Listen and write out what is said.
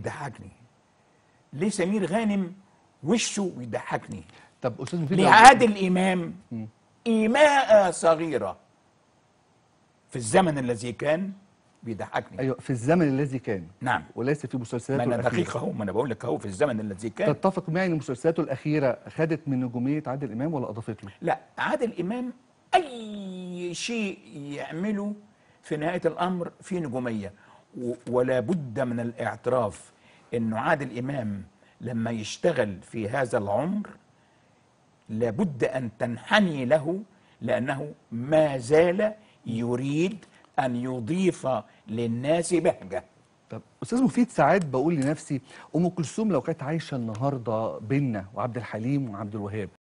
بيضحكني. ليه سمير غانم وشه بيضحكني؟ طب أستاذ مفيد ليه لو- عادل إمام ايماءة صغيرة في الزمن الذي كان بيضحكني. أيوه في الزمن الذي كان. نعم. وليس في ما مسلسلاته أنا الأخيرة. دقيق أهو ما أنا بقول لك أهو في الزمن الذي كان. تتفق معي إن مسلسلاته الأخيرة خدت من نجومية عادل إمام ولا أضافت له؟ لا عادل إمام أي شيء يعمله في نهاية الأمر فيه نجومية. ولا بد من الاعتراف انه عادل امام لما يشتغل في هذا العمر لابد أن تنحني له لأنه ما زال يريد أن يضيف للناس بهجة. طب أستاذ مفيد ساعات بقول لنفسي أم كلثوم لو كانت عايشة النهارده بينا وعبد الحليم وعبد الوهاب